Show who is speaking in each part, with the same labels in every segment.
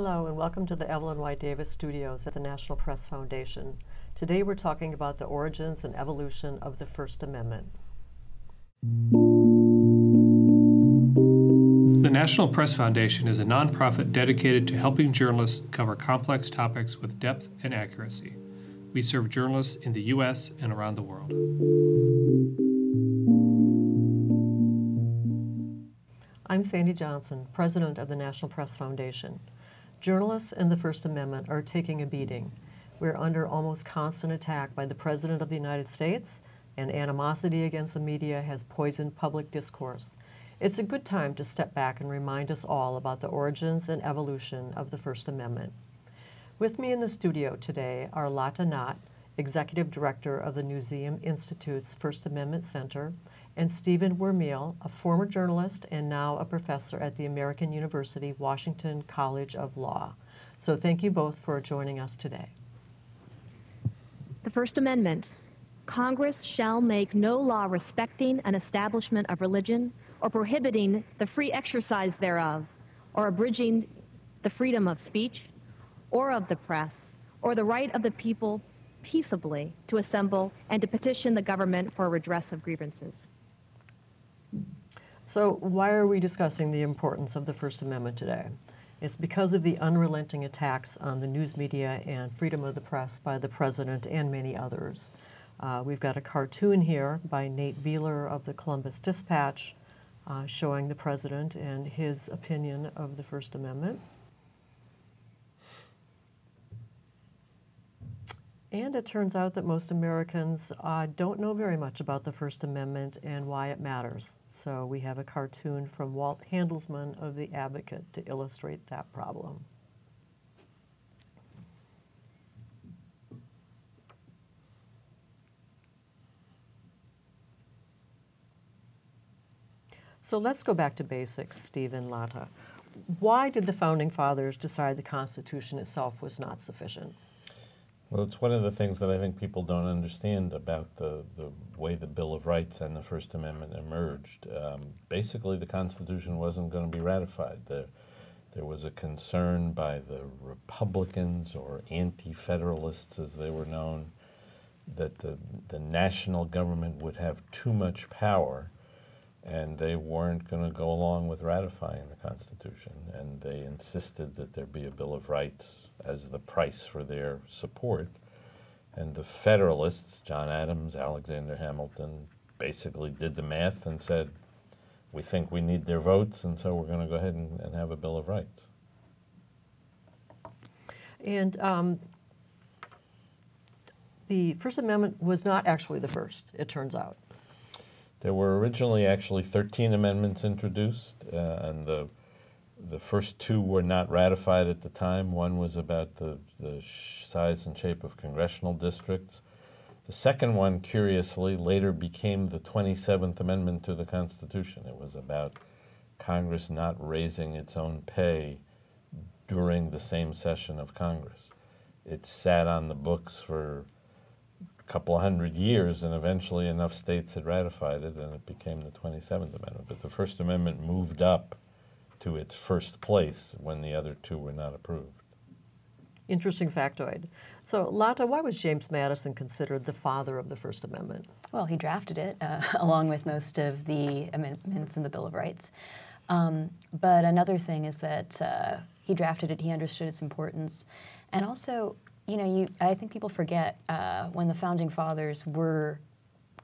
Speaker 1: Hello, and welcome to the Evelyn Y. Davis studios at the National Press Foundation. Today we're talking about the origins and evolution of the First Amendment.
Speaker 2: The National Press Foundation is a nonprofit dedicated to helping journalists cover complex topics with depth and accuracy. We serve journalists in the U.S. and around the world.
Speaker 1: I'm Sandy Johnson, president of the National Press Foundation. Journalists and the First Amendment are taking a beating. We're under almost constant attack by the President of the United States, and animosity against the media has poisoned public discourse. It's a good time to step back and remind us all about the origins and evolution of the First Amendment. With me in the studio today are Lata Nott, Executive Director of the Newseum Institute's First Amendment Center, and Stephen Wermiel, a former journalist and now a professor at the American University Washington College of Law. So thank you both for joining us today.
Speaker 3: The First Amendment Congress shall make no law respecting an establishment of religion or prohibiting the free exercise thereof or abridging the freedom of speech or of the press or the right of the people peaceably to assemble and to petition the government for redress of grievances.
Speaker 1: So why are we discussing the importance of the First Amendment today? It's because of the unrelenting attacks on the news media and freedom of the press by the president and many others. Uh, we've got a cartoon here by Nate Beeler of the Columbus Dispatch uh, showing the president and his opinion of the First Amendment. And it turns out that most Americans uh, don't know very much about the First Amendment and why it matters. So we have a cartoon from Walt Handelsman of The Advocate to illustrate that problem. So let's go back to basics, Stephen Lata. Why did the Founding Fathers decide the Constitution itself was not sufficient?
Speaker 4: Well, it's one of the things that I think people don't understand about the, the way the Bill of Rights and the First Amendment emerged. Um, basically, the Constitution wasn't going to be ratified. There, there was a concern by the Republicans or anti-federalists, as they were known, that the, the national government would have too much power and they weren't going to go along with ratifying the Constitution. And they insisted that there be a Bill of Rights as the price for their support. And the Federalists, John Adams, Alexander Hamilton, basically did the math and said, we think we need their votes, and so we're going to go ahead and, and have a Bill of Rights.
Speaker 1: And um, the First Amendment was not actually the first, it turns out.
Speaker 4: There were originally actually 13 amendments introduced, uh, and the the first two were not ratified at the time. One was about the, the size and shape of congressional districts. The second one, curiously, later became the 27th Amendment to the Constitution. It was about Congress not raising its own pay during the same session of Congress. It sat on the books for a couple hundred years, and eventually enough states had ratified it, and it became the 27th Amendment. But the First Amendment moved up to its first place when the other two were not approved.
Speaker 1: Interesting factoid. So, Lata, why was James Madison considered the father of the First Amendment?
Speaker 5: Well, he drafted it uh, along with most of the amendments in the Bill of Rights. Um, but another thing is that uh, he drafted it, he understood its importance, and also you know, you, I think people forget uh, when the founding fathers were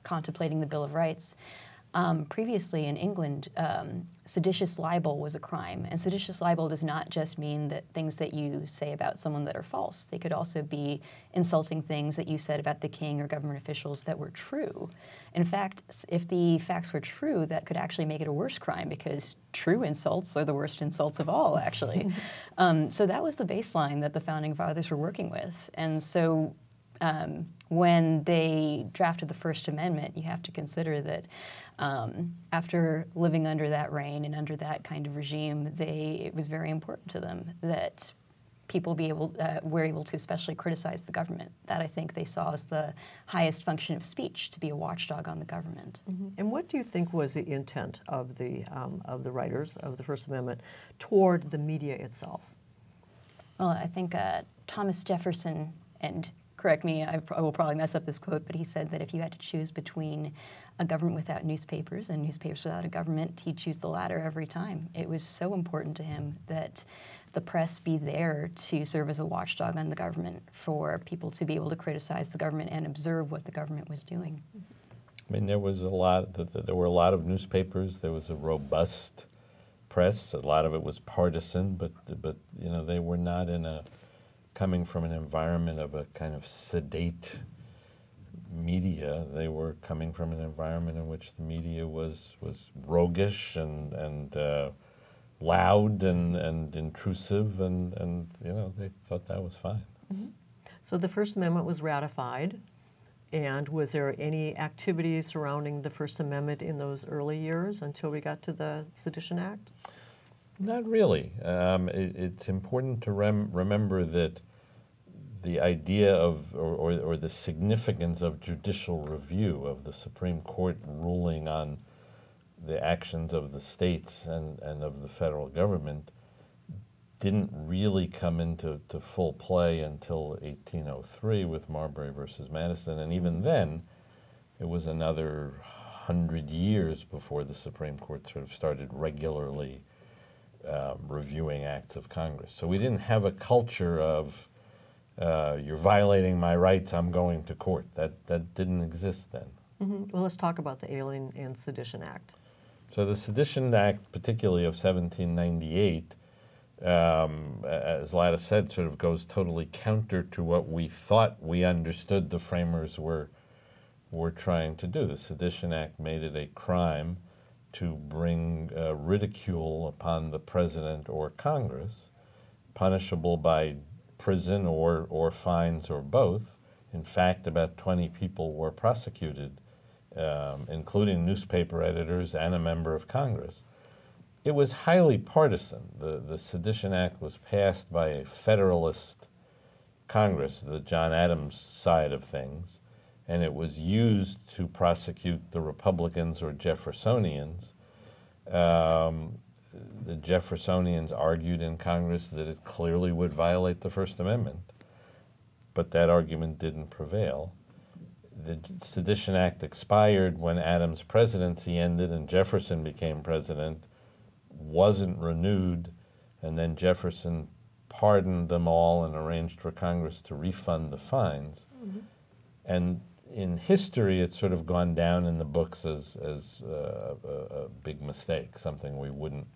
Speaker 5: contemplating the Bill of Rights. Um, previously in England, um, seditious libel was a crime. And seditious libel does not just mean that things that you say about someone that are false. They could also be insulting things that you said about the king or government officials that were true. In fact, if the facts were true, that could actually make it a worse crime because true insults are the worst insults of all, actually. um, so that was the baseline that the founding fathers were working with. And so um, when they drafted the First Amendment, you have to consider that um, after living under that reign and under that kind of regime, they it was very important to them that people be able uh, were able to especially criticize the government. That I think they saw as the highest function of speech to be a watchdog on the government.
Speaker 1: Mm -hmm. And what do you think was the intent of the um, of the writers of the First Amendment toward the media itself?
Speaker 5: Well, I think uh, Thomas Jefferson, and correct me, I, I will probably mess up this quote, but he said that if you had to choose between a government without newspapers and newspapers without a government, he'd choose the latter every time. It was so important to him that the press be there to serve as a watchdog on the government, for people to be able to criticize the government and observe what the government was doing.
Speaker 4: I mean, there was a lot. th- th- There were a lot of newspapers. There was a robust press. A lot of it was partisan, but but you know they were not in a coming from an environment of a kind of sedate media. They were coming from an environment in which the media was was roguish and and uh, loud and and intrusive, and and you know they thought that was fine.
Speaker 1: So the First Amendment was ratified, and was there any activity surrounding the First Amendment in those early years until we got to the Sedition Act?
Speaker 4: Not really. Um, it, it's important to rem- remember that the idea of, or, or, or the significance of judicial review, of the Supreme Court ruling on the actions of the states and, and of the federal government, didn't really come into to full play until 1803 with Marbury versus Madison. And even then, it was another hundred years before the Supreme Court sort of started regularly um, reviewing acts of Congress. So we didn't have a culture of uh, you're violating my rights, I'm going to court. That that didn't exist then.
Speaker 1: Mhm. Well, let's talk about the Alien and Sedition Act.
Speaker 4: So the Sedition Act, particularly of 1798, um, as Lata said, sort of goes totally counter to what we thought we understood the framers were were trying to do. The Sedition Act made it a crime to bring uh, ridicule upon the president or Congress, punishable by prison or, or fines or both. In fact, about 20 people were prosecuted, um, including newspaper editors and a member of Congress. It was highly partisan. The, the Sedition Act was passed by a Federalist Congress, the John Adams side of things, and it was used to prosecute the Republicans or Jeffersonians. Um, the Jeffersonians argued in Congress that it clearly would violate the First Amendment, but that argument didn't prevail. The Sedition Act expired when Adams' presidency ended and Jefferson became president, wasn't renewed, and then Jefferson pardoned them all and arranged for Congress to refund the fines. And in history, it's sort of gone down in the books as, as uh, a, a big mistake, something we wouldn't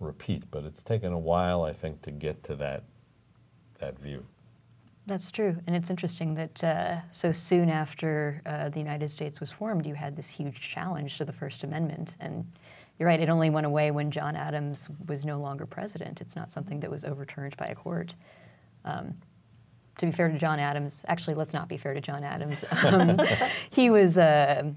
Speaker 4: repeat. But it's taken a while, I think, to get to that, that view.
Speaker 5: That's true, and it's interesting that uh, so soon after uh, the United States was formed, you had this huge challenge to the First Amendment. And you're right; it only went away when John Adams was no longer president. It's not something that was overturned by a court. Um, to be fair to John Adams, actually, let's not be fair to John Adams. Um, he was. Uh,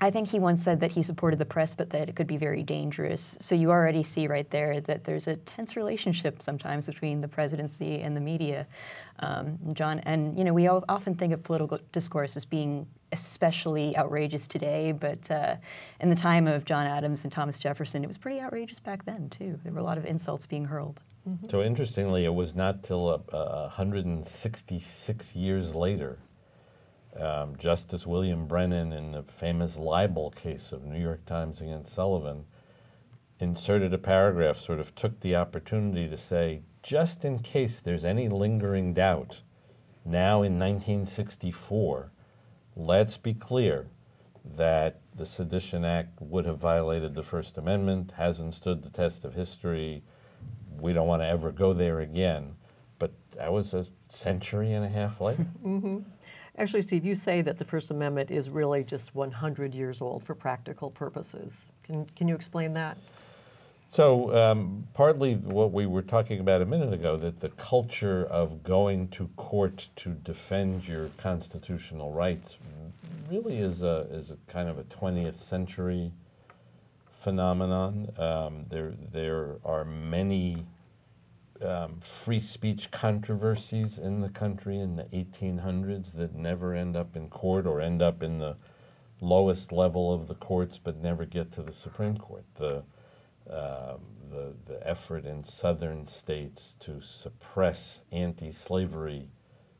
Speaker 5: I think he once said that he supported the press, but that it could be very dangerous. So you already see right there that there's a tense relationship sometimes between the presidency and the media. Um, John, and you know, we o- often think of political discourse as being especially outrageous today, but uh, in the time of John Adams and Thomas Jefferson, it was pretty outrageous back then too. There were a lot of insults being hurled.
Speaker 4: So interestingly, it was not till uh, uh, 166 years later, um, Justice William Brennan, in the famous libel case of New York Times against Sullivan, inserted a paragraph, sort of took the opportunity to say, just in case there's any lingering doubt, now in 1964, let's be clear that the Sedition Act would have violated the First Amendment, hasn't stood the test of history. We don't want to ever go there again. But that was a century and a half later.
Speaker 1: Actually, Steve, you say that the First Amendment is really just 100 years old for practical purposes. Can, can you explain that?
Speaker 4: So, um, partly what we were talking about a minute ago, that the culture of going to court to defend your constitutional rights really is a, is a kind of a 20th century phenomenon. Um, there, there are many um, free speech controversies in the country in the 1800s that never end up in court or end up in the lowest level of the courts but never get to the Supreme Court. The, um, the, the effort in southern states to suppress anti-slavery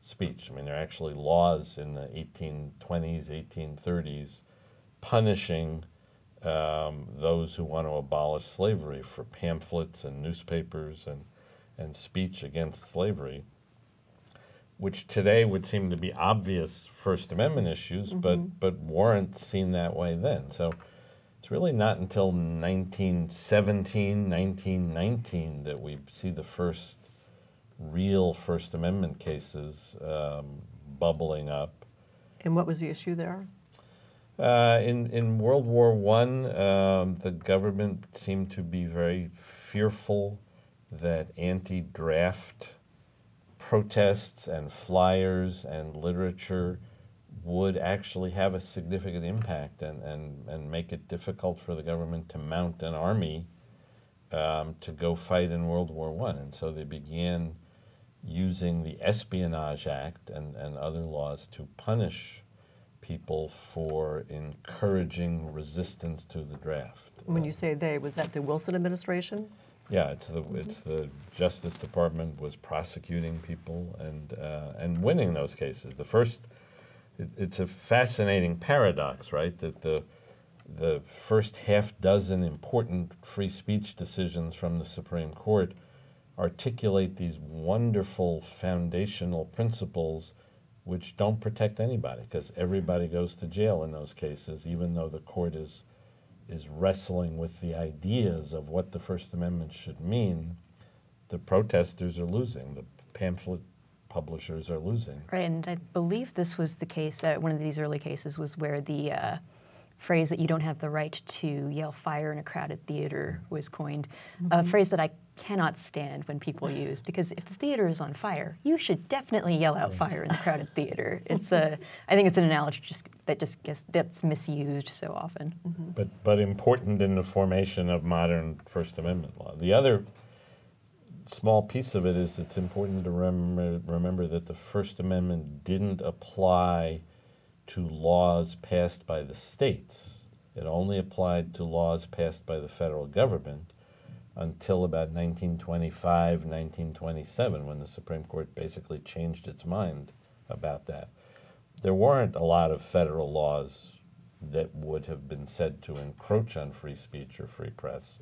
Speaker 4: speech. I mean, there are actually laws in the 1820s, 1830s punishing um, those who want to abolish slavery for pamphlets and newspapers and, and speech against slavery, which today would seem to be obvious First Amendment issues, but, but weren't seen that way then. So it's really not until 1917, 1919 that we see the first real First Amendment cases um, bubbling up.
Speaker 1: And what was the issue there?
Speaker 4: Uh, in in World War One, um, the government seemed to be very fearful that anti-draft protests and flyers and literature would actually have a significant impact and, and, and make it difficult for the government to mount an army um, to go fight in World War One. And so they began using the Espionage Act and, and other laws to punish people for encouraging resistance to the draft.
Speaker 1: When you say they, was that the Wilson administration?
Speaker 4: Yeah, it's the it's the Justice Department was prosecuting people and uh, and winning those cases. The first, it, it's a fascinating paradox, right? That the the first half dozen important free speech decisions from the Supreme Court articulate these wonderful foundational principles which don't protect anybody because everybody goes to jail in those cases, even though the court is is wrestling with the ideas of what the First Amendment should mean. The protesters are losing. The pamphlet publishers are losing.
Speaker 5: Right, and I believe this was the case. Uh, one of these early cases was where the uh, phrase that you don't have the right to yell fire in a crowded theater was coined, a phrase that I cannot stand when people use because if the theater is on fire, you should definitely yell out fire in the crowded theater. It's a, I think it's an analogy just that just gets gets misused so often. Mm-hmm.
Speaker 4: but but important in the formation of modern First Amendment law. The other small piece of it is it's important to remember, remember that the First Amendment didn't apply to laws passed by the states. It only applied to laws passed by the federal government until about 1925, 1927, when the Supreme Court basically changed its mind about that. There weren't a lot of federal laws that would have been said to encroach on free speech or free press.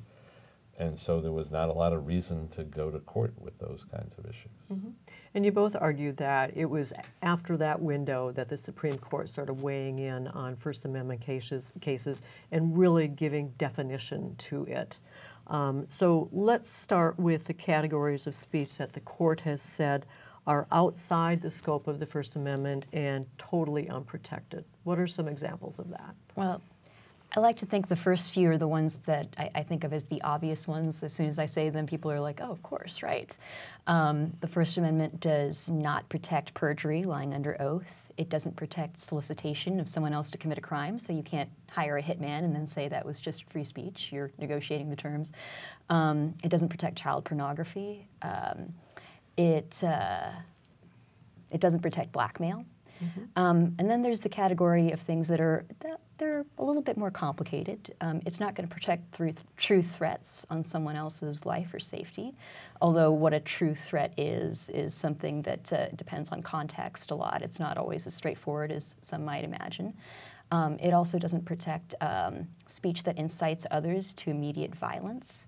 Speaker 4: And so there was not a lot of reason to go to court with those kinds of issues. Mm-hmm.
Speaker 1: And you both argued that it was after that window that the Supreme Court started weighing in on First Amendment cases, cases and really giving definition to it. Um, so let's start with the categories of speech that the court has said are outside the scope of the First Amendment and totally unprotected. What are some examples of that?
Speaker 5: Well, I like to think the first few are the ones that I, I think of as the obvious ones. As soon as I say them, people are like, oh, of course, right. Um, the First Amendment does not protect perjury, lying under oath. It doesn't protect solicitation of someone else to commit a crime, so you can't hire a hitman and then say that was just free speech. You're negotiating the terms. Um, it doesn't protect child pornography. Um, it, uh, it doesn't protect blackmail. Um, and then there's the category of things that are that they're a little bit more complicated. Um, it's not going to protect through true threats on someone else's life or safety, although what a true threat is is something that uh, depends on context a lot. It's not always as straightforward as some might imagine. Um, it also doesn't protect um, speech that incites others to immediate violence.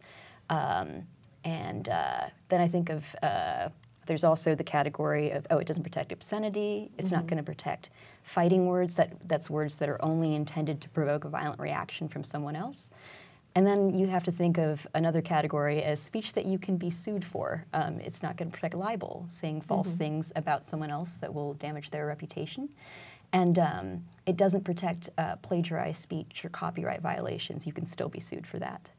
Speaker 5: Um, and uh, then I think of uh, there's also the category of oh, it doesn't protect obscenity. It's not going to protect fighting words. That that's words that are only intended to provoke a violent reaction from someone else. And then you have to think of another category as speech that you can be sued for. Um, it's not going to protect libel, saying false things about someone else that will damage their reputation. And um, it doesn't protect uh, plagiarized speech or copyright violations. You can still be sued for that.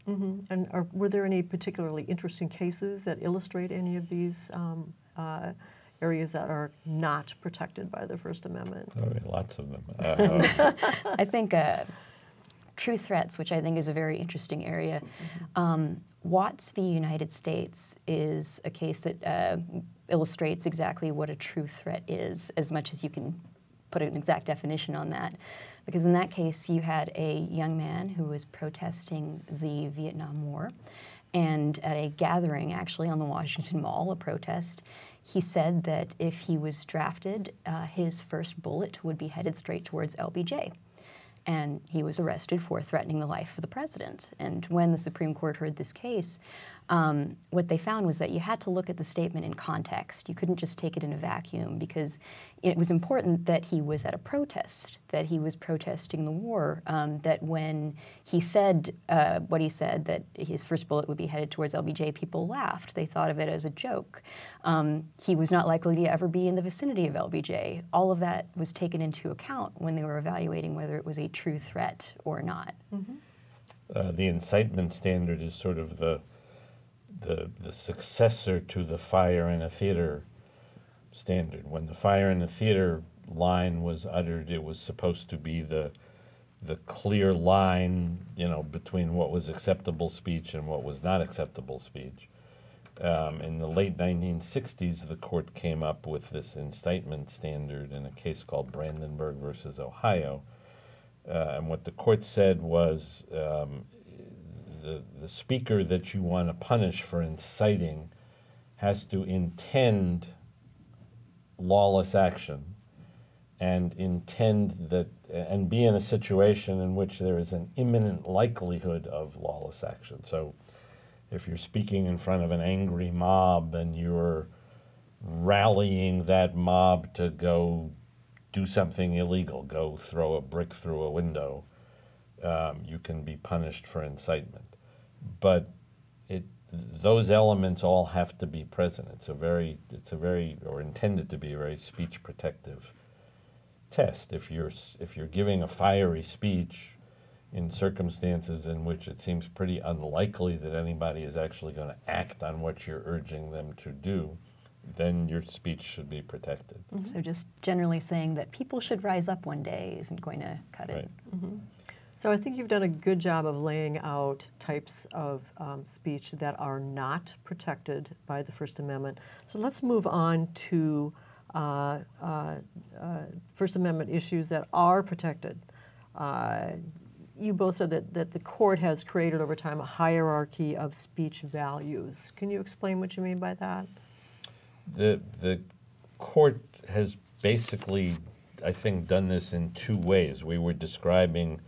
Speaker 1: And are, were there any particularly interesting cases that illustrate any of these um, uh, areas that are not protected by the First Amendment?
Speaker 4: I mean, lots of them. Uh,
Speaker 5: I think uh, true threats, which I think is a very interesting area. Um, Watts v. United States is a case that uh, illustrates exactly what a true threat is, as much as you can put an exact definition on that. Because in that case, you had a young man who was protesting the Vietnam War. And at a gathering, actually, on the Washington Mall, a protest, he said that if he was drafted, uh, his first bullet would be headed straight towards LBJ. And he was arrested for threatening the life of the president. And when the Supreme Court heard this case, um, what they found was that you had to look at the statement in context. You couldn't just take it in a vacuum because it was important that he was at a protest, that he was protesting the war, um, that when he said uh, what he said, that his first bullet would be headed towards LBJ, people laughed. They thought of it as a joke. Um, he was not likely to ever be in the vicinity of LBJ. All of that was taken into account when they were evaluating whether it was a true threat or not.
Speaker 4: Uh, the incitement standard is sort of the, the, the successor to the fire in a theater standard. When the fire in the theater line was uttered, it was supposed to be the, the clear line, you know, between what was acceptable speech and what was not acceptable speech. Um, in the late 1960s, the court came up with this incitement standard in a case called Brandenburg versus Ohio. Uh, and what the court said was um, the, the speaker that you want to punish for inciting has to intend lawless action and intend that and be in a situation in which there is an imminent likelihood of lawless action. So if you're speaking in front of an angry mob and you're rallying that mob to go do something illegal, go throw a brick through a window, um, you can be punished for incitement. But it, those elements all have to be present. It's a very, it's a very, or intended to be a very speech protective test. If you're, if you're giving a fiery speech in circumstances in which it seems pretty unlikely that anybody is actually going to act on what you're urging them to do, then your speech should be protected.
Speaker 5: So just generally saying that people should rise up one day isn't going to cut it.
Speaker 4: Right. Mm-hmm.
Speaker 1: So I think you've done a good job of laying out types of um, speech that are not protected by the First Amendment. So let's move on to uh, uh, uh, First Amendment issues that are protected. Uh, you both said that, that the court has created over time a hierarchy of speech values. Can you explain what you mean by that?
Speaker 4: The, the court has basically, I think, done this in two ways. We were describing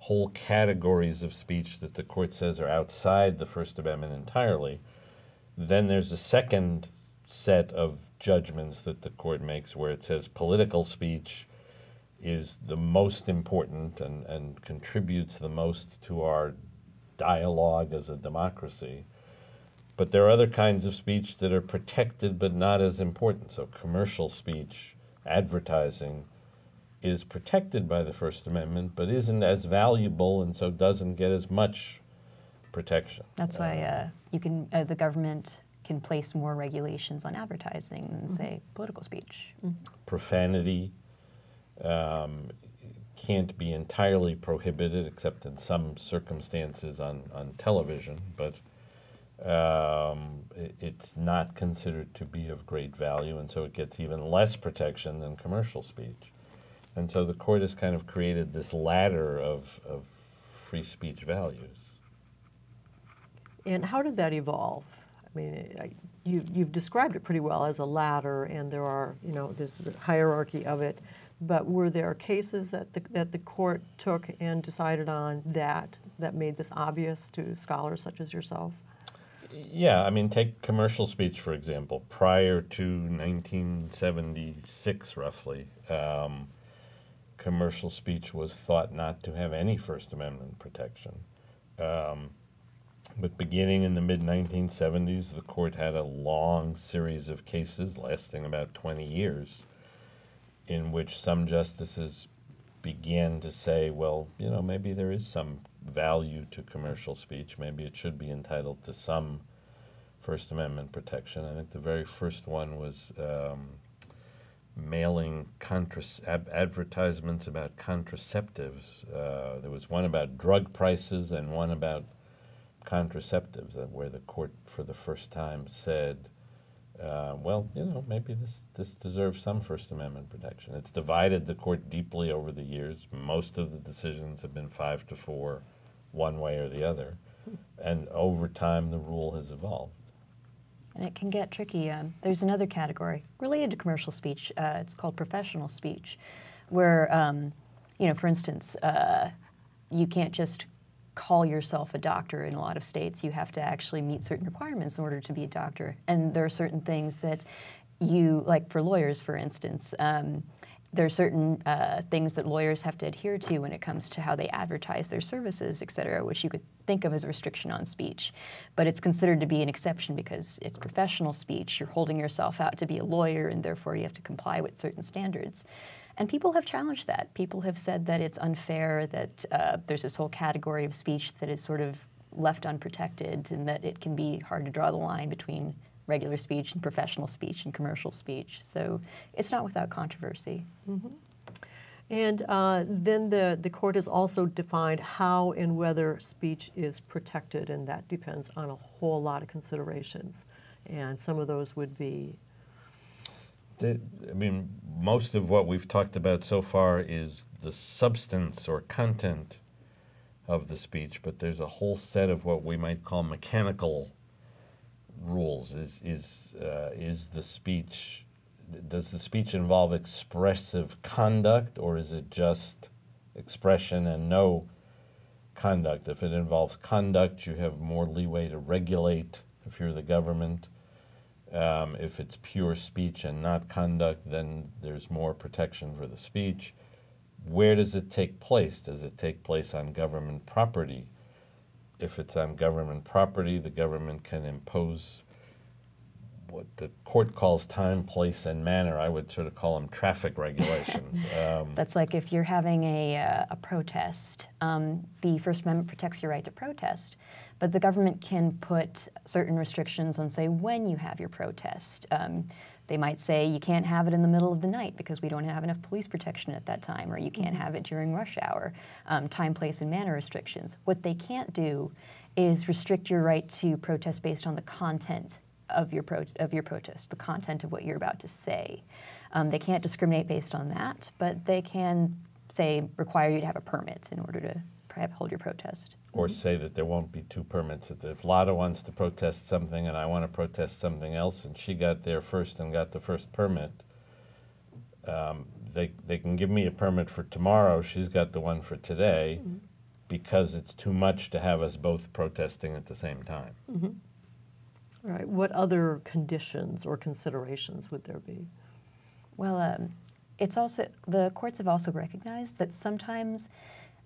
Speaker 4: whole categories of speech that the court says are outside the First Amendment entirely. Then there's a second set of judgments that the court makes where it says political speech is the most important and, and contributes the most to our dialogue as a democracy. But there are other kinds of speech that are protected but not as important. So, commercial speech, advertising, is protected by the First Amendment but isn't as valuable and so doesn't get as much protection.
Speaker 5: That's why uh, you can, uh, the government can place more regulations on advertising than, say, political speech.
Speaker 4: Profanity um, can't be entirely prohibited except in some circumstances on, on television, but um, i- it's not considered to be of great value, and so it gets even less protection than commercial speech. And so the court has kind of created this ladder of, of free speech values.
Speaker 1: And how did that evolve? I mean, I- you, you've described it pretty well as a ladder, and there are, you know, there's a hierarchy of it. But were there cases that the, that the court took and decided on that that made this obvious to scholars such as yourself?
Speaker 4: Yeah, I mean, take commercial speech, for example. Prior to 1976, roughly, um, commercial speech was thought not to have any First Amendment protection. Um, but beginning in the mid 1970s, the court had a long series of cases lasting about 20 years in which some justices began to say, well, you know, maybe there is some value to commercial speech. Maybe it should be entitled to some First Amendment protection. I think the very first one was um, mailing contras- ab- advertisements about contraceptives. Uh, there was one about drug prices and one about contraceptives, that where the court for the first time said, uh, well, you know, maybe this, this deserves some First Amendment protection. It's divided the court deeply over the years. Most of the decisions have been five to four, one way or the other. And over time, the rule has evolved.
Speaker 5: And it can get tricky. Um, there's another category related to commercial speech. Uh, it's called professional speech, where, um, you know, for instance, uh, you can't just call yourself a doctor in a lot of states. You have to actually meet certain requirements in order to be a doctor. And there are certain things that you, like for lawyers, for instance, um, there are certain uh, things that lawyers have to adhere to when it comes to how they advertise their services, et cetera, which you could think of as a restriction on speech. But it's considered to be an exception because it's professional speech. You're holding yourself out to be a lawyer, and therefore you have to comply with certain standards. And people have challenged that. People have said that it's unfair, that uh, there's this whole category of speech that is sort of left unprotected, and that it can be hard to draw the line between regular speech and professional speech and commercial speech. So it's not without controversy.
Speaker 1: And uh, then the, the court has also defined how and whether speech is protected, and that depends on a whole lot of considerations. And some of those would be
Speaker 4: I mean, most of what we've talked about so far is the substance or content of the speech, but there's a whole set of what we might call mechanical rules. Is is uh, is the speech? Does the speech involve expressive conduct, or is it just expression and no conduct? If it involves conduct, you have more leeway to regulate. If you're the government. Um, if it's pure speech and not conduct, then there's more protection for the speech. Where does it take place? Does it take place on government property? If it's on government property, the government can impose what the court calls time, place, and manner. I would sort of call them traffic regulations. um,
Speaker 5: That's like if you're having a, uh, a protest, um, the First Amendment protects your right to protest, but the government can put certain restrictions on, say, when you have your protest. Um, they might say you can't have it in the middle of the night because we don't have enough police protection at that time, or you can't have it during rush hour. Um, time, place, and manner restrictions. What they can't do is restrict your right to protest based on the content of your, of your protest, the content of what you're about to say. Um, they can't discriminate based on that, but they can say require you to have a permit in order to perhaps hold your protest.
Speaker 4: Or say that there won't be two permits. That If Lata wants to protest something and I want to protest something else, and she got there first and got the first permit, um, they, they can give me a permit for tomorrow. She's got the one for today because it's too much to have us both protesting at the same time.
Speaker 1: All right. What other conditions or considerations would there be?
Speaker 5: Well, um, it's also the courts have also recognized that sometimes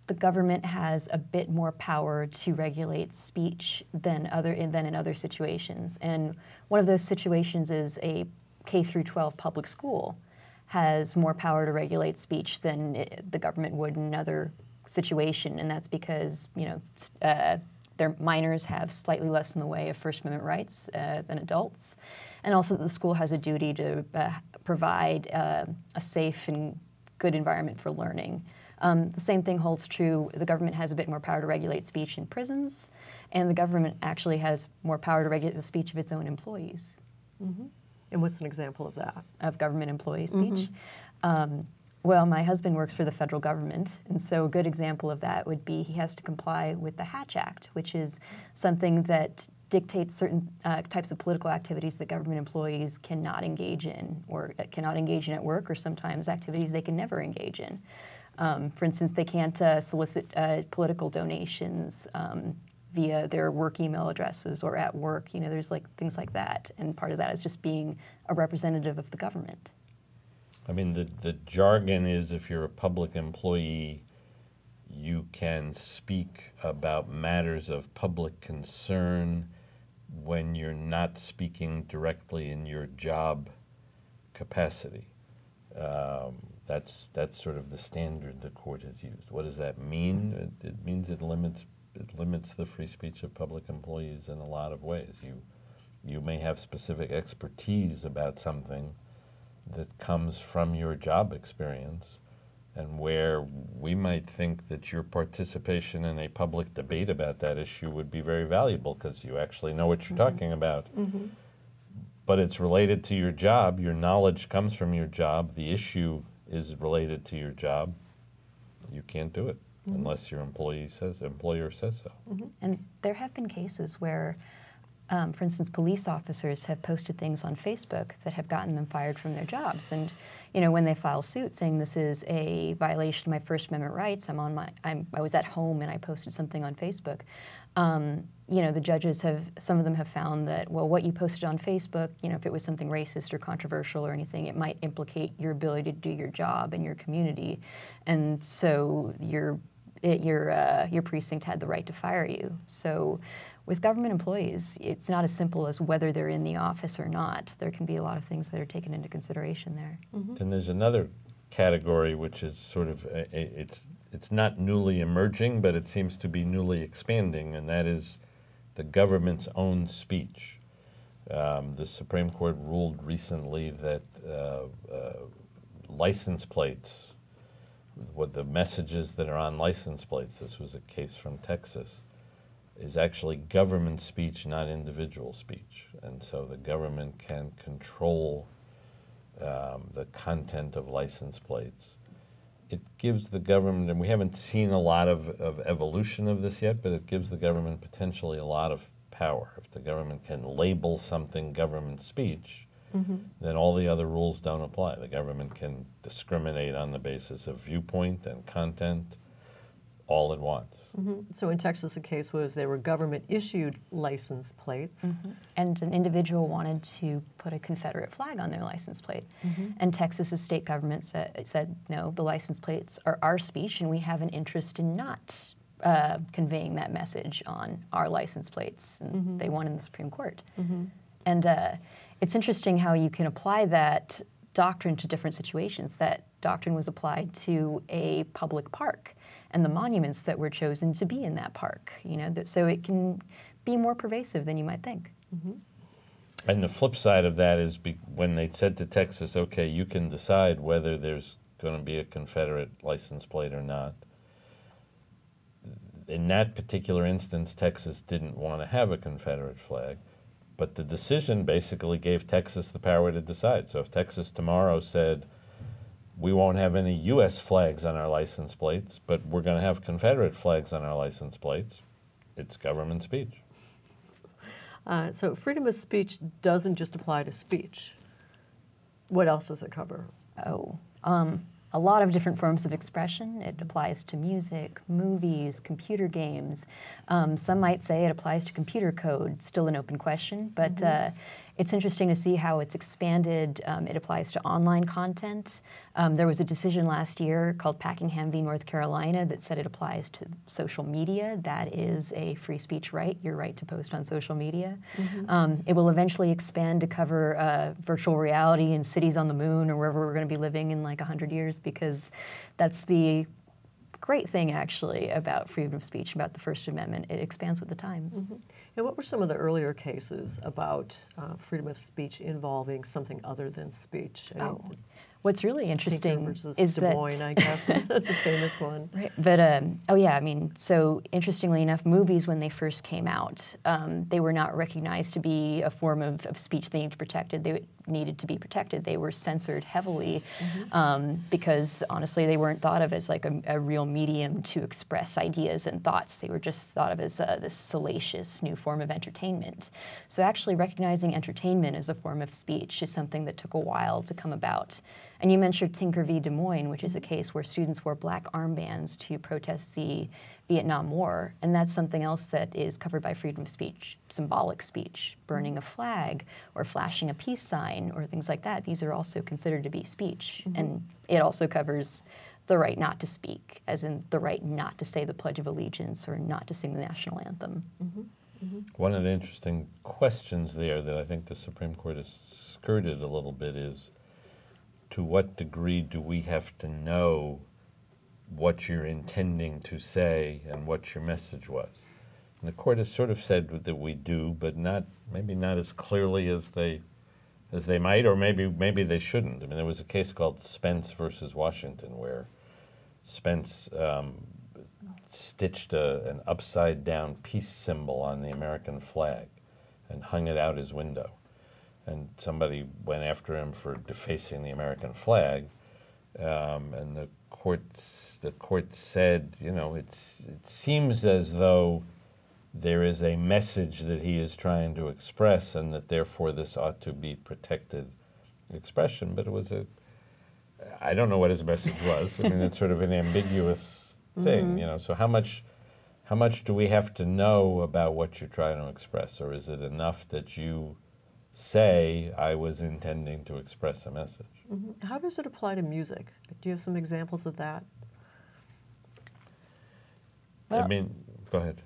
Speaker 5: the government has a bit more power to regulate speech than other than in other situations. And one of those situations is a K through 12 public school has more power to regulate speech than it, the government would in another situation, and that's because you know uh, their minors have slightly less in the way of First Amendment rights uh, than adults, and also the school has a duty to uh, provide uh, a safe and good environment for learning. Um, the same thing holds true. The government has a bit more power to regulate speech in prisons, and the government actually has more power to regulate the speech of its own employees,
Speaker 1: And what's an example of that?
Speaker 5: of government employee speech. Um, well, my husband works for the federal government, and so a good example of that would be he has to comply with the Hatch Act, which is something that dictates certain uh, types of political activities that government employees cannot engage in or uh, cannot engage in at work, or sometimes activities they can never engage in. Um, for instance, they can't uh, solicit uh, political donations um, via their work email addresses or at work. You know, there's like things like that, and part of that is just being a representative of the government.
Speaker 4: I mean, the, the jargon is if you're a public employee, you can speak about matters of public concern when you're not speaking directly in your job capacity. Um, that's, that's sort of the standard the court has used. What does that mean? Mm-hmm. It, it means it limits, it limits the free speech of public employees in a lot of ways. You, you may have specific expertise about something that comes from your job experience and where we might think that your participation in a public debate about that issue would be very valuable because you actually know what you're mm-hmm. talking about. Mm-hmm. But it's related to your job, your knowledge comes from your job, the issue is related to your job, you can't do it. unless your employee says employer says so.
Speaker 5: And there have been cases where, um, for instance, police officers have posted things on Facebook that have gotten them fired from their jobs. And you know, when they file suit saying this is a violation of my First Amendment rights, I'm on my, I'm, I was at home and I posted something on Facebook. Um, you know, the judges have, some of them have found that, well, what you posted on Facebook, you know, if it was something racist or controversial or anything, it might implicate your ability to do your job in your community, and so your it, your uh, your precinct had the right to fire you. So, with government employees, it's not as simple as whether they're in the office or not. There can be a lot of things that are taken into consideration there.
Speaker 4: Then there's another category which is sort of a, a, it's it's not newly emerging, but it seems to be newly expanding, and that is the government's own speech. Um, the Supreme Court ruled recently that uh, uh, license plates, what the messages that are on license plates, this was a case from Texas, is actually government speech, not individual speech, and so the government can control um, the content of license plates. It gives the government, and we haven't seen a lot of, of evolution of this yet, but it gives the government potentially a lot of power. If the government can label something government speech, mm-hmm. then all the other rules don't apply. The government can discriminate on the basis of viewpoint and content all at once. Mm-hmm.
Speaker 1: So in Texas, the case was they were government-issued license plates. Mm-hmm.
Speaker 5: And an individual wanted to put a Confederate flag on their license plate. Mm-hmm. And Texas's state government said, said, no, the license plates are our speech, and we have an interest in not uh, conveying that message on our license plates. And they won in the Supreme Court. And uh, it's interesting how you can apply that doctrine to different situations. That doctrine was applied to a public park and the monuments that were chosen to be in that park. You know, that, so it can be more pervasive than you might think. Mm-hmm.
Speaker 4: And the flip side of that is be, when they said to Texas, okay, you can decide whether there's going to be a Confederate license plate or not. In that particular instance, Texas didn't want to have a Confederate flag, but the decision basically gave Texas the power to decide. So if Texas tomorrow said, we won't have any U.S. flags on our license plates, but we're going to have Confederate flags on our license plates, it's government speech.
Speaker 1: Uh, so freedom of speech doesn't just apply to speech. What else does it cover?
Speaker 5: Oh, um, a lot of different forms of expression. It applies to music, movies, computer games. Um, some might say it applies to computer code, still an open question, but uh, it's interesting to see how it's expanded. Um, it applies to online content. Um, there was a decision last year called Packingham v. North Carolina that said it applies to social media. That is a free speech right, your right to post on social media. Um, it will eventually expand to cover uh, virtual reality in cities on the moon or wherever we're going to be living in like 100 years because that's the great thing actually about freedom of speech, about the First Amendment. It expands with the times.
Speaker 1: And what were some of the earlier cases about uh, freedom of speech involving something other than speech? I mean,
Speaker 5: Oh, what's really interesting is
Speaker 1: Des
Speaker 5: that
Speaker 1: Moines, I guess, is the famous one.
Speaker 5: Right, but um, oh yeah, I mean, so interestingly enough, movies when they first came out, um, they were not recognized to be a form of, of speech they needed to protected. They needed to be protected. They were censored heavily um, because honestly, they weren't thought of as like a, a real medium to express ideas and thoughts. They were just thought of as uh, this salacious new form of entertainment. So actually, recognizing entertainment as a form of speech is something that took a while to come about. And you mentioned Tinker v. Des Moines, which is a case where students wore black armbands to protest the Vietnam War. And that's something else that is covered by freedom of speech, symbolic speech, burning a flag or flashing a peace sign or things like that. These are also considered to be speech. Mm-hmm. And it also covers the right not to speak, as in the right not to say the Pledge of Allegiance or not to sing the national anthem. Mm-hmm. Mm-hmm.
Speaker 4: One of the interesting questions there that I think the Supreme Court has skirted a little bit is to what degree do we have to know what you're intending to say and what your message was? And the court has sort of said that we do, but not maybe not as clearly as they as they might, or maybe maybe they shouldn't. I mean, there was a case called Spence versus Washington where Spence um, stitched a, an upside down peace symbol on the American flag and hung it out his window. And somebody went after him for defacing the American flag. Um, and the courts, the court said, you know, it's, it seems as though there is a message that he is trying to express, and that therefore this ought to be protected expression. But it was a, I don't know what his message was. I mean, it's sort of an ambiguous mm-hmm. thing, you know. So how much, how much do we have to know about what you're trying to express, or is it enough that you say I was intending to express a message?
Speaker 1: How does it apply to music? Do you have some examples of that?
Speaker 4: I mean, go ahead.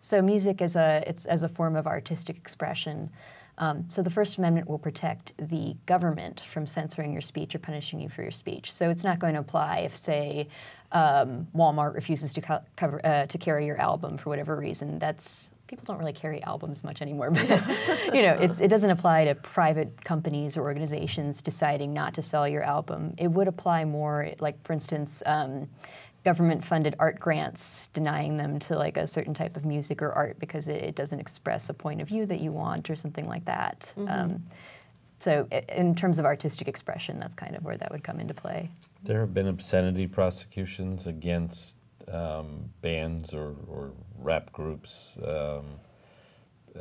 Speaker 5: So music is a it's as a form of artistic expression. Um, so the First Amendment will protect the government from censoring your speech or punishing you for your speech. So it's not going to apply if, say, um, Walmart refuses to co- cover uh, to carry your album for whatever reason. That's people don't really carry albums much anymore, but you know, it's, it doesn't apply to private companies or organizations deciding not to sell your album. It would apply more, like for instance. Um, government-funded art grants, denying them to like a certain type of music or art because it, it doesn't express a point of view that you want or something like that. Um, so, i- in terms of artistic expression, that's kind of where that would come into play.
Speaker 4: There have been obscenity prosecutions against um, bands or, or rap groups um,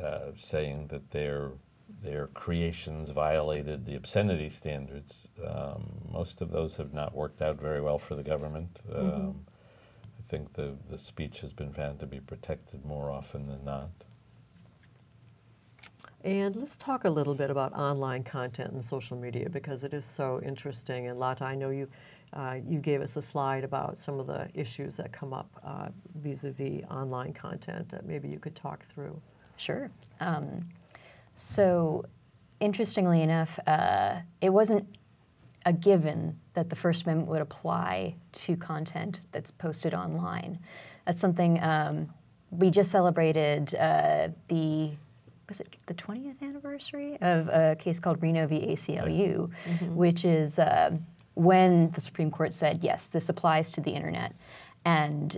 Speaker 4: uh, saying that their their creations violated the obscenity standards. Um, most of those have not worked out very well for the government. Um, I think the, the speech has been found to be protected more often than not.
Speaker 1: And let's talk a little bit about online content and social media because it is so interesting. And Lata, I know you, uh, you gave us a slide about some of the issues that come up uh, vis-a-vis online content that maybe you could talk through.
Speaker 5: Sure. Um, so, interestingly enough, uh, it wasn't a given that the First Amendment would apply to content that's posted online. That's something um, we just celebrated uh, the was it the 20th anniversary of a case called Reno v. ACLU, which is uh, when the Supreme Court said yes, this applies to the internet, and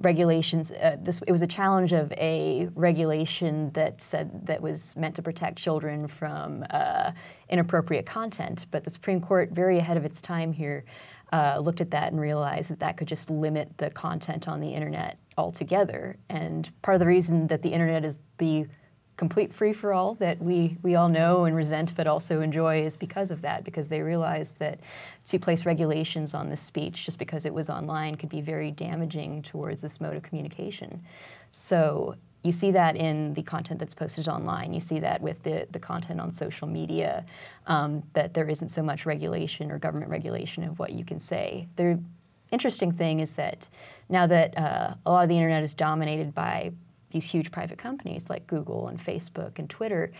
Speaker 5: regulations. Uh, this it was a challenge of a regulation that said that was meant to protect children from uh, inappropriate content, but the Supreme Court, very ahead of its time here, uh, looked at that and realized that that could just limit the content on the internet altogether. And part of the reason that the internet is the complete free for all that we, we all know and resent but also enjoy is because of that, because they realized that to place regulations on this speech just because it was online could be very damaging towards this mode of communication. So you see that in the content that's posted online. You see that with the, the content on social media, um, that there isn't so much regulation or government regulation of what you can say. The interesting thing is that now that uh, a lot of the internet is dominated by these huge private companies like Google and Facebook and Twitter,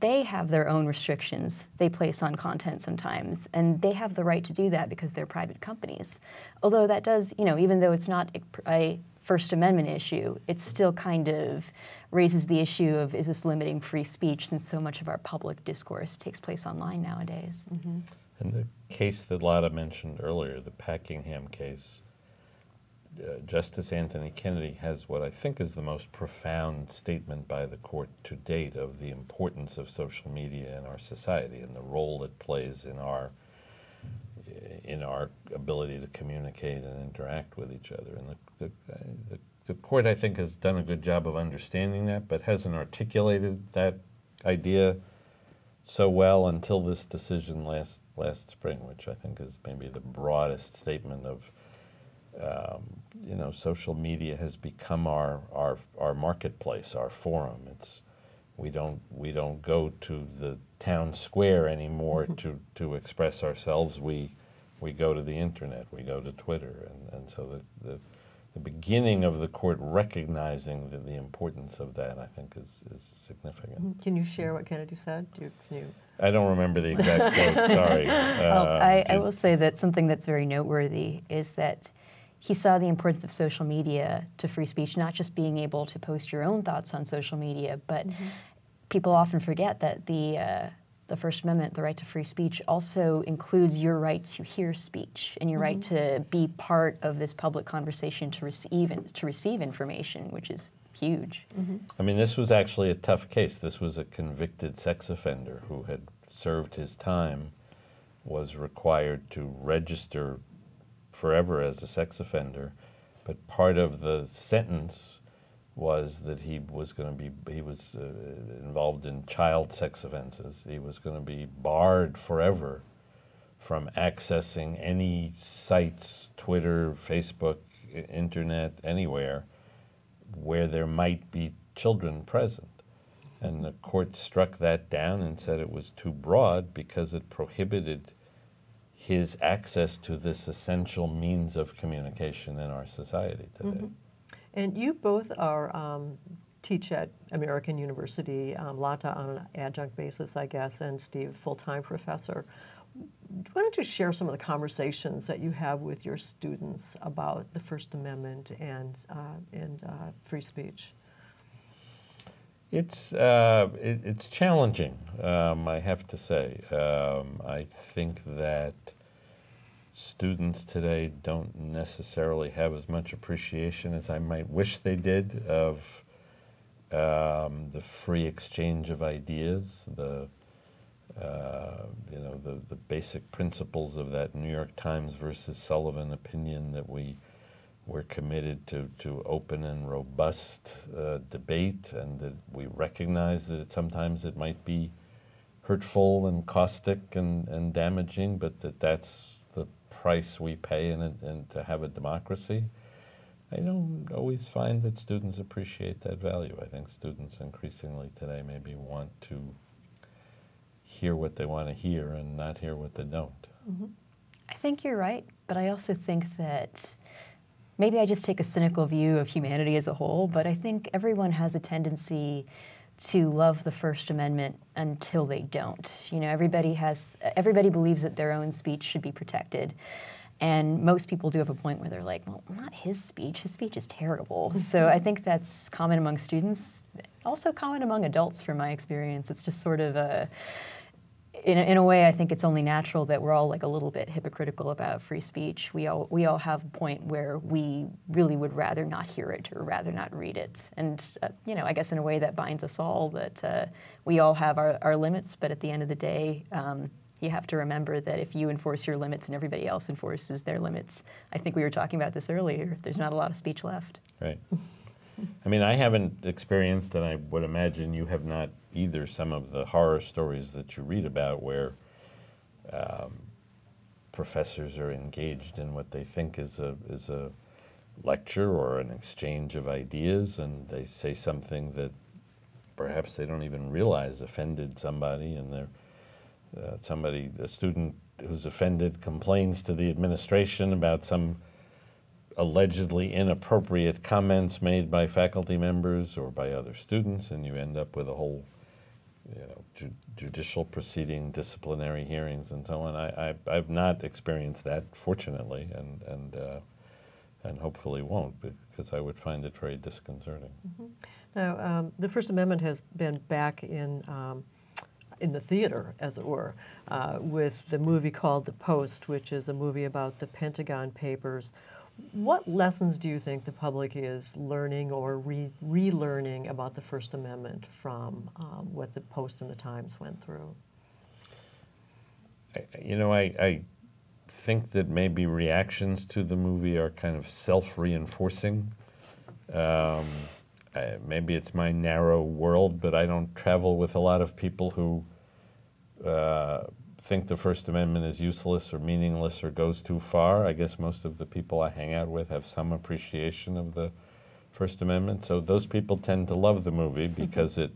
Speaker 5: they have their own restrictions they place on content sometimes, and they have the right to do that because they're private companies. Although that does, you know, even though it's not a, a First Amendment issue, it still kind of raises the issue of is this limiting free speech since so much of our public discourse takes place online nowadays. Mm-hmm.
Speaker 4: And the case that Lata mentioned earlier, the Packingham case, uh, Justice Anthony Kennedy has what I think is the most profound statement by the court to date of the importance of social media in our society and the role it plays in our in our ability to communicate and interact with each other. And the, the, the, the court, I think, has done a good job of understanding that, but hasn't articulated that idea so well until this decision last last spring, which I think is maybe the broadest statement of um, you know social media has become our, our our marketplace, our forum. It's we don't we don't go to the town square anymore to, to express ourselves. We we go to the internet. We go to Twitter, and, and so the, the the beginning of the court recognizing the, the importance of that, I think, is, is significant.
Speaker 1: Can you share what Kennedy said? Do you, can you?
Speaker 4: I don't remember the exact quote. Sorry. Uh,
Speaker 5: I, I will say that something that's very noteworthy is that he saw the importance of social media to free speech, not just being able to post your own thoughts on social media, but mm-hmm. people often forget that the uh, the First Amendment, the right to free speech, also includes your right to hear speech and your right mm-hmm. to be part of this public conversation to receive in- to receive information, which is huge. Mm-hmm.
Speaker 4: I mean, this was actually a tough case. This was a convicted sex offender who had served his time, was required to register forever as a sex offender, but part of the sentence was that he was going to be he was uh, involved in child sex offenses. He was going to be barred forever from accessing any sites, Twitter, Facebook, internet, anywhere where there might be children present. And the court struck that down and said it was too broad because it prohibited his access to this essential means of communication in our society today.
Speaker 1: And you both are um, teach at American University, um, Lata on an adjunct basis, I guess, and Steve, full-time professor. Why don't you share some of the conversations that you have with your students about the First Amendment and uh, and uh, free speech?
Speaker 4: It's uh, it, it's challenging, um, I have to say. Um, I think that students today don't necessarily have as much appreciation as I might wish they did of um, the free exchange of ideas, the uh, you know the, the basic principles of that New York Times versus Sullivan opinion that we we're committed to, to open and robust uh, debate, and that we recognize that it, sometimes it might be hurtful and caustic and, and damaging, but that that's price we pay in and to have a democracy. I don't always find that students appreciate that value. I think students increasingly today maybe want to hear what they want to hear and not hear what they don't. Mm-hmm.
Speaker 5: I think you're right, but I also think that maybe I just take a cynical view of humanity as a whole, but I think everyone has a tendency to love the First Amendment until they don't. You know, everybody has everybody believes that their own speech should be protected. And most people do have a point where they're like, well, not his speech. His speech is terrible. Mm-hmm. so I think that's common among students, also common among adults from my experience. It's just sort of a, in in a way, I think it's only natural that we're all like a little bit hypocritical about free speech. We all we all have a point where we really would rather not hear it or rather not read it, and uh, you know, I guess in a way that binds us all. That uh, we all have our, our limits, but at the end of the day. Um, you have to remember that if you enforce your limits and everybody else enforces their limits, I think we were talking about this earlier, there's not a lot of speech left.
Speaker 4: Right. I mean, I haven't experienced, and I would imagine you have not either, some of the horror stories that you read about where um, professors are engaged in what they think is a, is a lecture or an exchange of ideas, and they say something that perhaps they don't even realize offended somebody, and they're uh, somebody, a student who's offended, complains to the administration about some allegedly inappropriate comments made by faculty members or by other students, and you end up with a whole, you know, ju- judicial proceeding, disciplinary hearings, and so on. I, I, I've not experienced that, fortunately, and and uh, and hopefully won't, because I would find it very disconcerting.
Speaker 1: Now, um, the First Amendment has been back in um, in the theater, as it were, uh, with the movie called The Post, which is a movie about the Pentagon Papers. What lessons do you think the public is learning or re- relearning about the First Amendment from um, what the Post and the Times went through?
Speaker 4: I, you know, I, I think that maybe reactions to the movie are kind of self-reinforcing. Um, I, maybe it's my narrow world, but I don't travel with a lot of people who uh, think the First Amendment is useless or meaningless or goes too far. I guess most of the people I hang out with have some appreciation of the First Amendment. So those people tend to love the movie because it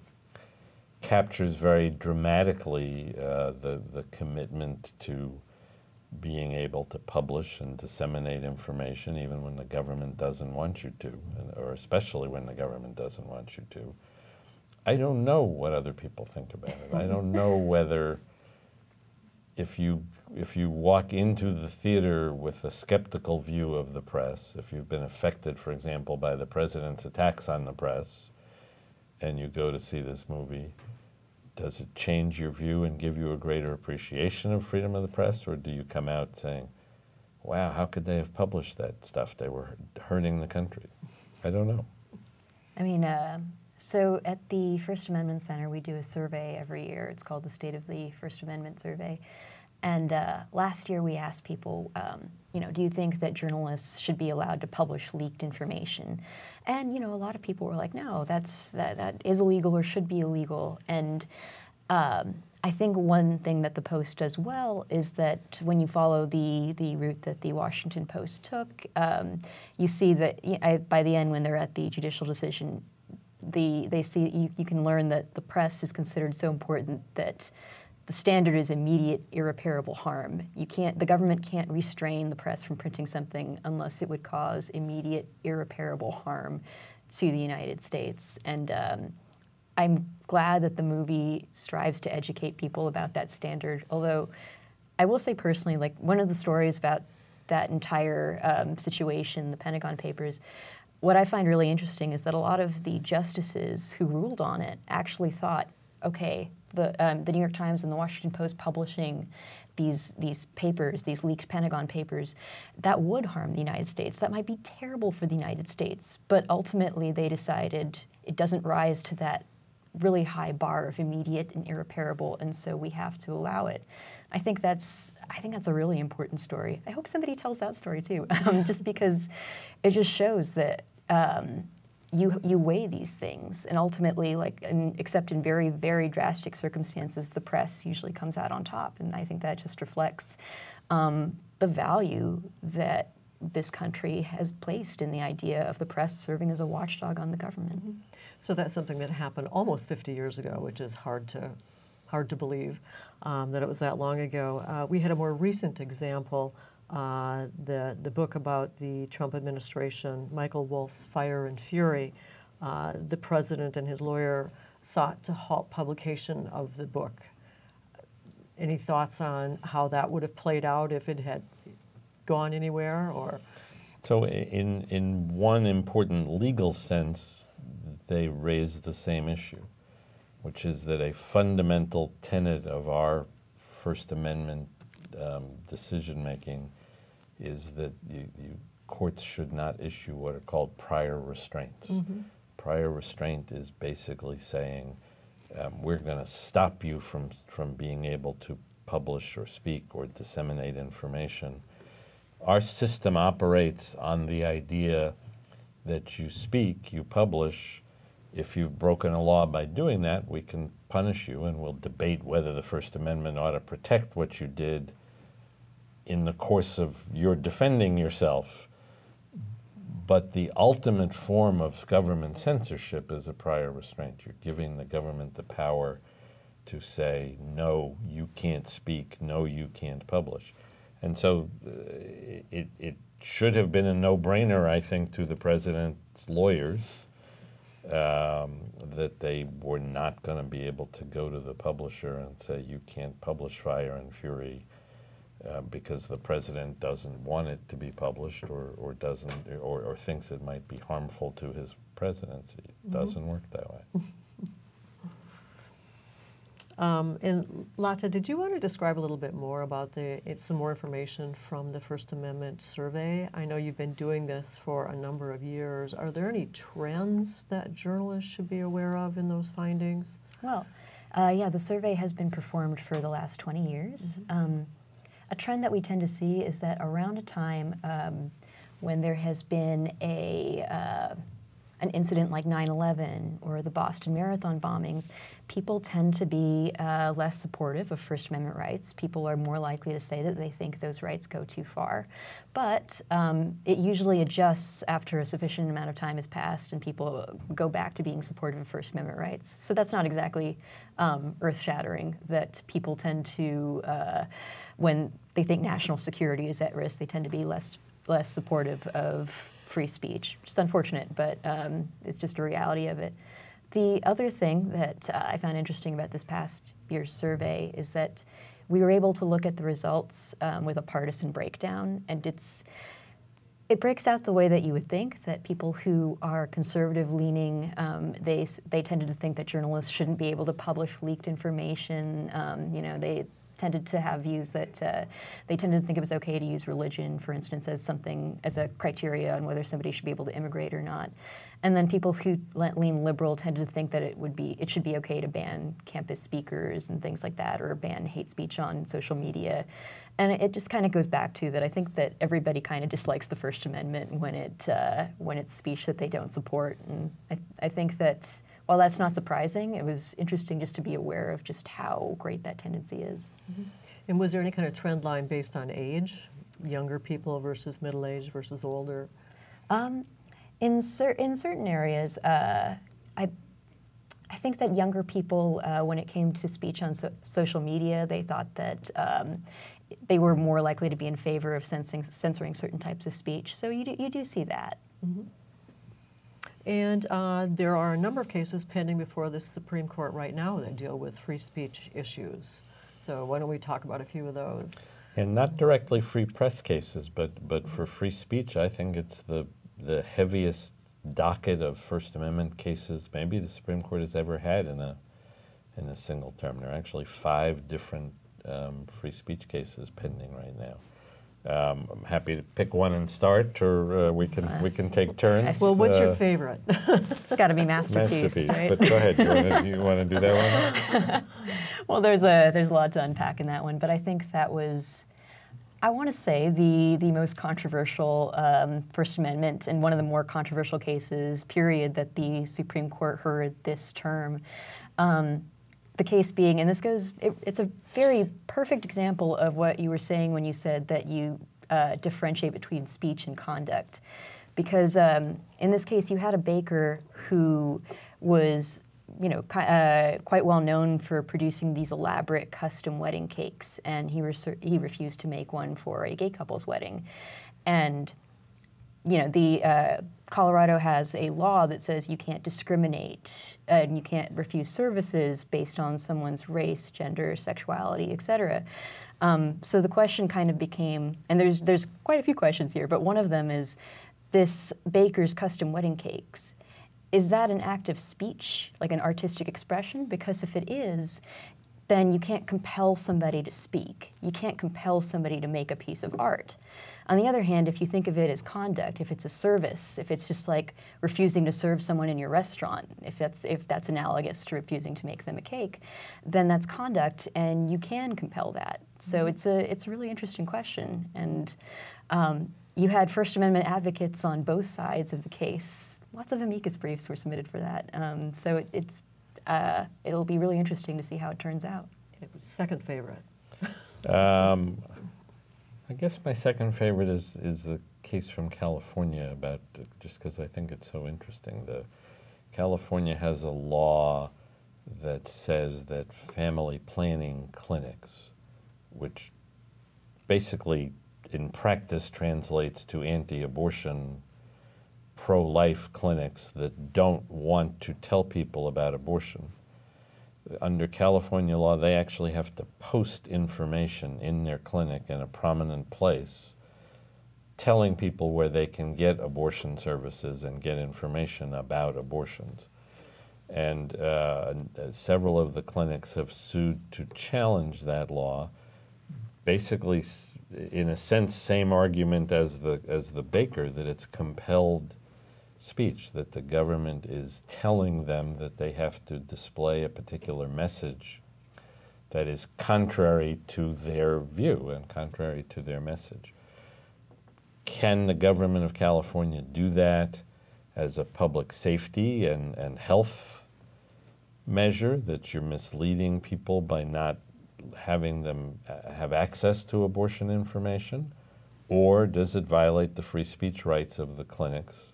Speaker 4: captures very dramatically uh, the the commitment to being able to publish and disseminate information even when the government doesn't want you to, or especially when the government doesn't want you to. I don't know what other people think about it. I don't know whether if you if you walk into the theater with a skeptical view of the press, if you've been affected, for example, by the president's attacks on the press, and you go to see this movie, does it change your view and give you a greater appreciation of freedom of the press, or do you come out saying, "Wow, how could they have published that stuff? They were hurting the country." I don't know.
Speaker 5: I mean, uh, so at the First Amendment Center, we do a survey every year. It's called the State of the First Amendment Survey. And uh, last year we asked people, um, you know, do you think that journalists should be allowed to publish leaked information? And you know, a lot of people were like, no, that's that that is illegal or should be illegal. And um, I think one thing that the Post does well is that when you follow the the route that the Washington Post took, um, you see that I, by the end, when they're at the judicial decision, the they see you, you can learn that the press is considered so important that the standard is immediate irreparable harm. You can't the government can't restrain the press from printing something unless it would cause immediate irreparable harm to the United States. And um, I'm glad that the movie strives to educate people about that standard. Although I will say personally, like one of the stories about that entire um, situation, the Pentagon Papers, what I find really interesting is that a lot of the justices who ruled on it actually thought, okay, the, um, the New York Times and the Washington Post publishing these these papers, these leaked Pentagon papers, that would harm the United States. That might be terrible for the United States. But ultimately, they decided it doesn't rise to that really high bar of immediate and irreparable, and so we have to allow it. I think that's I think that's a really important story. I hope somebody tells that story too, um, just because it just shows that. Um, you, you weigh these things, and ultimately, like, in, except in very, very drastic circumstances, the press usually comes out on top. And I think that just reflects um, the value that this country has placed in the idea of the press serving as a watchdog on the government. Mm-hmm.
Speaker 1: So that's something that happened almost 50 years ago, which is hard to hard to believe um, that it was that long ago. Uh, we had a more recent example, uh, the the book about the Trump administration, Michael Wolff's Fire and Fury. Uh, the president and his lawyer sought to halt publication of the book. Any thoughts on how that would have played out if it had gone anywhere, or?
Speaker 4: So, in in one important legal sense, they raise the same issue, which is that a fundamental tenet of our First Amendment um, decision making is that you, you, courts should not issue what are called prior restraints. Mm-hmm. Prior restraint is basically saying um, we're going to stop you from, from being able to publish or speak or disseminate information. Our system operates on the idea that you speak, you publish, if you've broken a law by doing that, we can punish you and we'll debate whether the First Amendment ought to protect what you did in the course of your defending yourself. But the ultimate form of government censorship is a prior restraint. You're giving the government the power to say, no, you can't speak, no, you can't publish. And so uh, it, it should have been a no brainer, I think, to the president's lawyers um, that they were not going to be able to go to the publisher and say, you can't publish Fire and Fury uh, because the president doesn't want it to be published or, or doesn't or, or thinks it might be harmful to his presidency. It mm-hmm. doesn't work that way.
Speaker 1: Um, and Lata, did you want to describe a little bit more about the some more information from the First Amendment survey? I know you've been doing this for a number of years. Are there any trends that journalists should be aware of in those findings?
Speaker 5: Well, uh, yeah, the survey has been performed for the last 20 years. Mm-hmm. Um, a trend that we tend to see is that around a time um, when there has been a uh, an incident like 9 11 or the Boston Marathon bombings, people tend to be uh, less supportive of First Amendment rights. People are more likely to say that they think those rights go too far. But um, it usually adjusts after a sufficient amount of time has passed and people go back to being supportive of First Amendment rights. So that's not exactly um, earth shattering that people tend to, uh, when they think national security is at risk, they tend to be less, less supportive of free speech, which is unfortunate, but um, it's just a reality of it. The other thing that uh, I found interesting about this past year's survey is that we were able to look at the results um, with a partisan breakdown, and it's it breaks out the way that you would think that people who are conservative leaning um, they they tended to think that journalists shouldn't be able to publish leaked information. Um, you know, they tended to have views that uh, they tended to think it was okay to use religion, for instance, as something as a criteria on whether somebody should be able to immigrate or not. And then people who lean liberal tended to think that it would be it should be okay to ban campus speakers and things like that, or ban hate speech on social media. And it just kind of goes back to that. I think that everybody kind of dislikes the First Amendment when it uh, when it's speech that they don't support. And I, I think that while that's not surprising, it was interesting just to be aware of just how great that tendency is.
Speaker 1: And was there any kind of trend line based on age, younger people versus middle aged versus older?
Speaker 5: In, cer- in certain areas, uh, I, I think that younger people, uh, when it came to speech on so- social media, they thought that um, they were more likely to be in favor of censoring, censoring certain types of speech. So you do, you do see that.
Speaker 1: And uh, there are a number of cases pending before the Supreme Court right now that deal with free speech issues. So why don't we talk about a few of those?
Speaker 4: And not directly free press cases, but, but for free speech, I think it's the, the heaviest docket of First Amendment cases maybe the Supreme Court has ever had in a, in a single term. There are actually five different um, free speech cases pending right now. Um, I'm happy to pick one and start, or uh, we can we can take turns.
Speaker 1: Well, what's your
Speaker 4: Uh,
Speaker 1: favorite?
Speaker 5: It's got to be masterpiece,
Speaker 4: masterpiece?
Speaker 5: right?
Speaker 4: But go ahead. You want to you wanna do that one?
Speaker 5: Well, there's a there's a lot to unpack in that one, but I think that was, I want to say the the most controversial um, First Amendment and one of the more controversial cases, period, that the Supreme Court heard this term. Um, the case being, and this goes, it, it's a very perfect example of what you were saying when you said that you uh, differentiate between speech and conduct. Because um, in this case, you had a baker who was, you know, uh, quite well known for producing these elaborate custom wedding cakes, and he, he refused to make one for a gay couple's wedding. And you know, the uh, Colorado has a law that says you can't discriminate and you can't refuse services based on someone's race, gender, sexuality, et cetera. Um, so the question kind of became, and there's there's quite a few questions here, but one of them is this baker's custom wedding cakes. Is that an act of speech, like an artistic expression? Because if it is, then you can't compel somebody to speak. You can't compel somebody to make a piece of art. On the other hand, if you think of it as conduct, if it's a service, if it's just like refusing to serve someone in your restaurant, if that's if that's analogous to refusing to make them a cake, then that's conduct, and you can compel that. So it's a it's a really interesting question, and um, you had First Amendment advocates on both sides of the case. Lots of amicus briefs were submitted for that. Um, so it, it's uh, it'll be really interesting to see how it turns out.
Speaker 1: Second favorite.
Speaker 4: Um, I guess my second favorite is is the case from California about just because I think it's so interesting. The California has a law that says that family planning clinics, which basically in practice translates to anti-abortion pro-life clinics that don't want to tell people about abortion under California law, they actually have to post information in their clinic in a prominent place, telling people where they can get abortion services and get information about abortions. And uh, several of the clinics have sued to challenge that law. Basically, in a sense, same argument as the as the baker that it's compelled speech, that the government is telling them that they have to display a particular message that is contrary to their view and contrary to their message. Can the government of California do that as a public safety and, and health measure that you're misleading people by not having them uh, have access to abortion information? Or does it violate the free speech rights of the clinics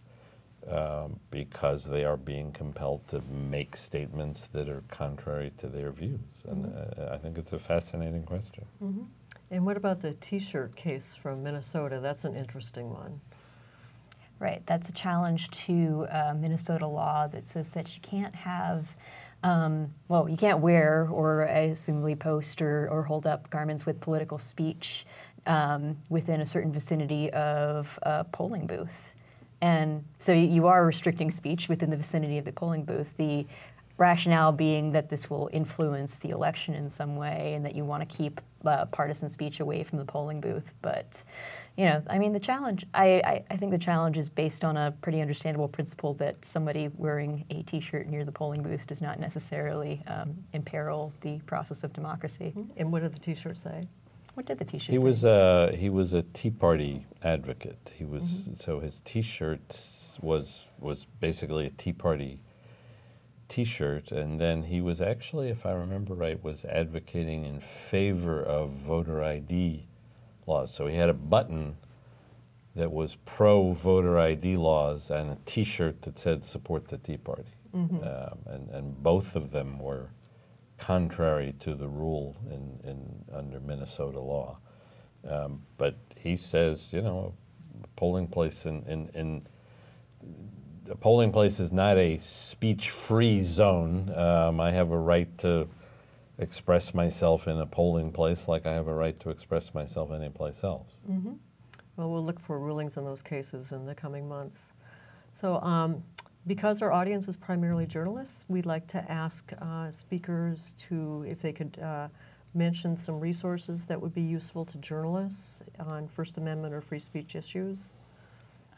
Speaker 4: um, because they are being compelled to make statements that are contrary to their views? And uh, I think it's a fascinating question.
Speaker 1: And what about the T-shirt case from Minnesota? That's an interesting one.
Speaker 5: Right, that's a challenge to uh, Minnesota law that says that you can't have, um, well, you can't wear or I assumably post or, or hold up garments with political speech um, within a certain vicinity of a polling booth. And so you- are restricting speech within the vicinity of the polling booth. The rationale being that this will influence the election in some way and that you want to keep uh, partisan speech away from the polling booth. But, you know, I mean, the challenge, I, I, I think the challenge is based on a pretty understandable principle that somebody wearing a t shirt near the polling booth does not necessarily um, imperil the process of democracy.
Speaker 1: And what did the t shirts say?
Speaker 5: What did the t shirt
Speaker 4: He
Speaker 5: say?
Speaker 4: was uh, he was a Tea Party advocate. He was so his T-shirt was was basically a Tea Party T-shirt, and then he was actually, if I remember right, was advocating in favor of voter ID laws. So he had a button that was pro voter ID laws and a T-shirt that said support the Tea Party, um, and and both of them were contrary to the rule in, in under Minnesota law. Um, but he says, you know, a polling place in, in, in a polling place is not a speech-free zone. Um, I have a right to express myself in a polling place, like I have a right to express myself anyplace else.
Speaker 1: Well, we'll look for rulings in those cases in the coming months. So, um, because our audience is primarily journalists, we'd like to ask uh, speakers to, if they could uh, mention some resources that would be useful to journalists on First Amendment or free speech issues.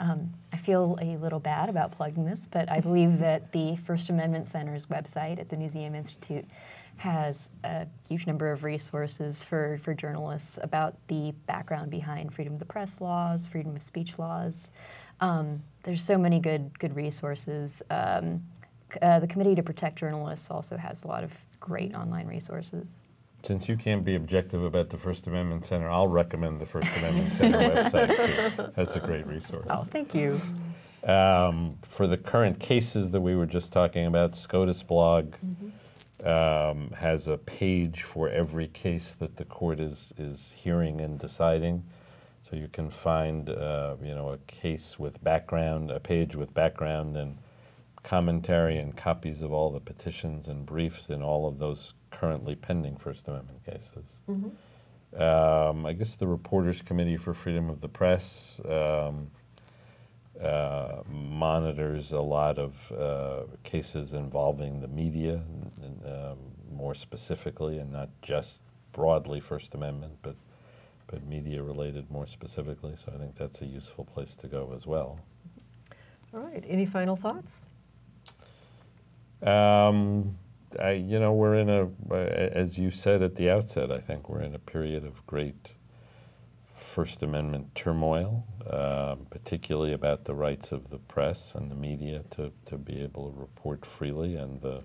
Speaker 5: Um, I feel a little bad about plugging this, but I believe that the First Amendment Center's website at the Newseum Institute has a huge number of resources for, for journalists about the background behind freedom of the press laws, freedom of speech laws. Um, there's so many good good resources. Um, uh, the Committee to Protect Journalists also has a lot of great online resources.
Speaker 4: Since you can't be objective about the First Amendment Center, I'll recommend the First Amendment Center website. Too. That's a great resource.
Speaker 5: Oh, thank you.
Speaker 4: Um, for the current cases that we were just talking about, SCOTUS blog um, has a page for every case that the court is, is hearing and deciding. So you can find, uh, you know, a case with background, a page with background and commentary and copies of all the petitions and briefs in all of those currently pending First Amendment cases. Um, I guess the Reporters Committee for Freedom of the Press um, uh, monitors a lot of uh, cases involving the media, and, um, more specifically, and not just broadly First Amendment, but but media related more specifically. So I think that's a useful place to go as well.
Speaker 1: All right, any final thoughts?
Speaker 4: Um, I, you know, we're in a, as you said at the outset, I think we're in a period of great First Amendment turmoil, um, particularly about the rights of the press and the media to, to be able to report freely and the,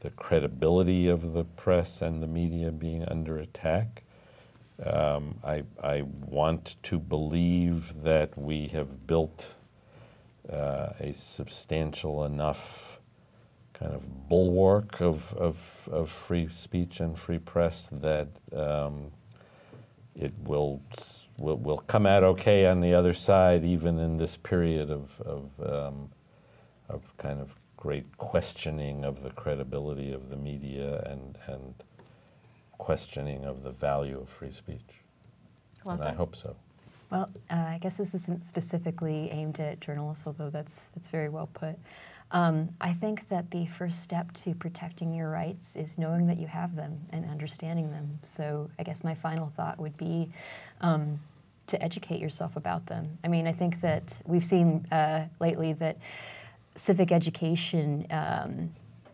Speaker 4: the credibility of the press and the media being under attack. Um, I, I want to believe that we have built uh, a substantial enough kind of bulwark of, of, of free speech and free press that um, it will, will will come out okay on the other side, even in this period of of, um, of kind of great questioning of the credibility of the media and and questioning of the value of free speech.
Speaker 1: Love
Speaker 4: and I hope so.
Speaker 5: Well, uh, I guess this isn't specifically aimed at journalists, although that's that's very well put. Um, I think that the first step to protecting your rights is knowing that you have them and understanding them. So I guess my final thought would be um, to educate yourself about them. I mean, I think that we've seen uh, lately that civic education um,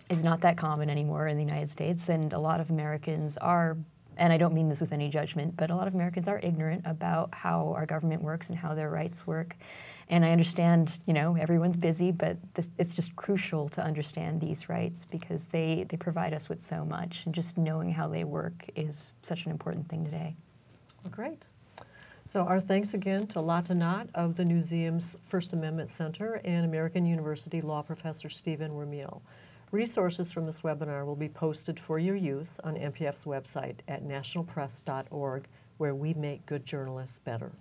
Speaker 5: is not that common anymore in the United States, and a lot of Americans are. And I don't mean this with any judgment, but a lot of Americans are ignorant about how our government works and how their rights work. And I understand, you know, everyone's busy, but this, it's just crucial to understand these rights because they, they provide us with so much. And just knowing how they work is such an important thing today.
Speaker 1: Well, great. So our thanks again to Lata Nott of the Newseum's First Amendment Center and American University Law Professor Stephen Wermiel. Resources from this webinar will be posted for your use on NPF's website at nationalpress.org, where we make good journalists better.